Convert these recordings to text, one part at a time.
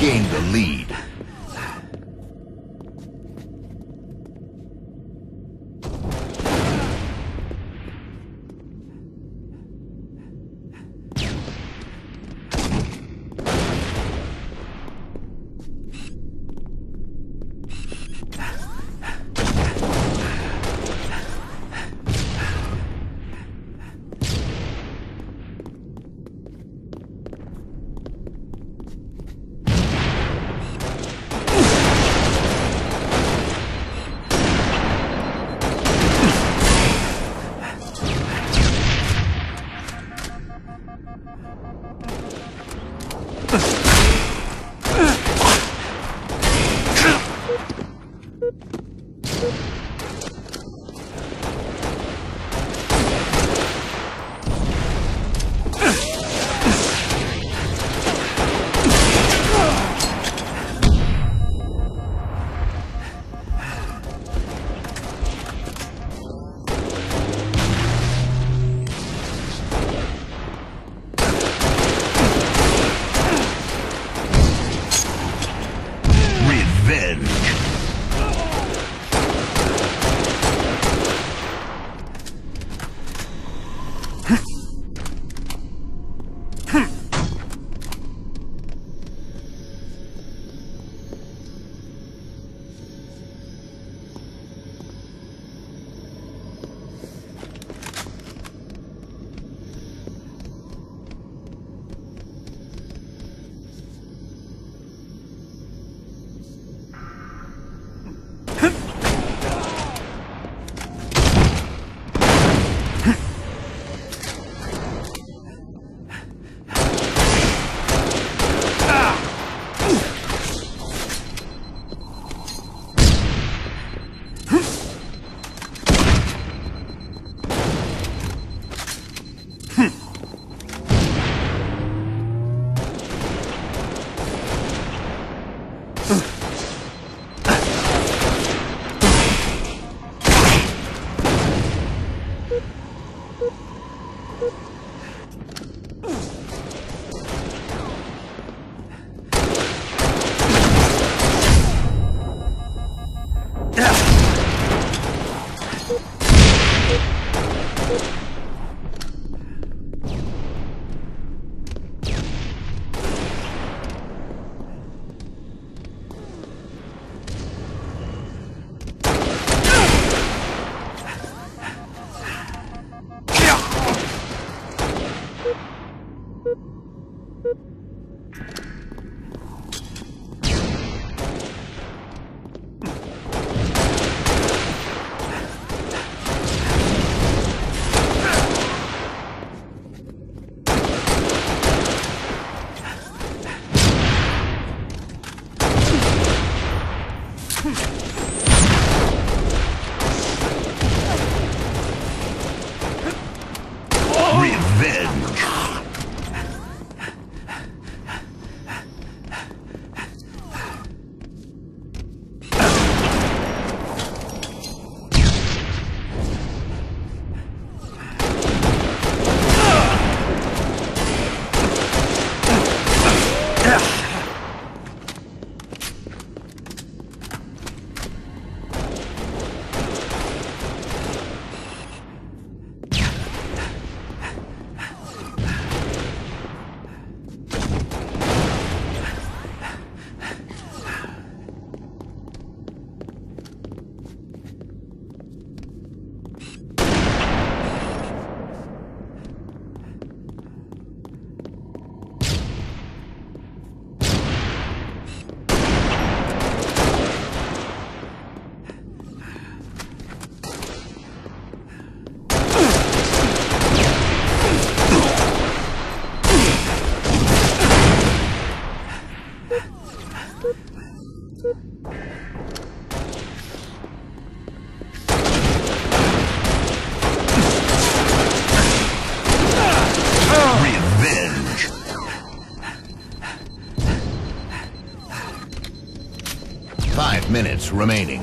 gained the lead. Revenge. minutes remaining.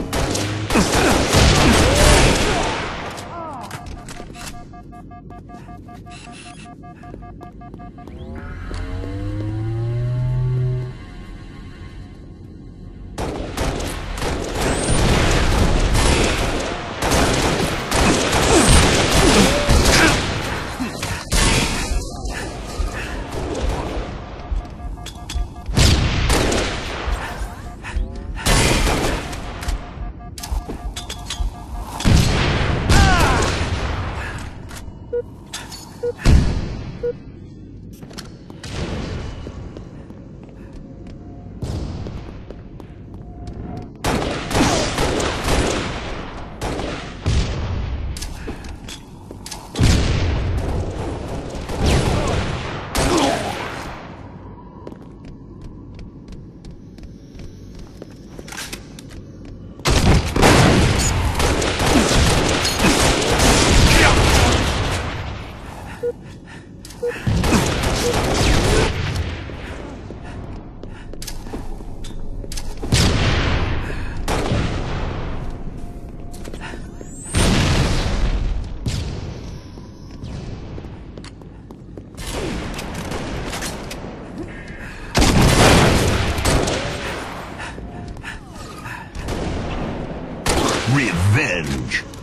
Revenge.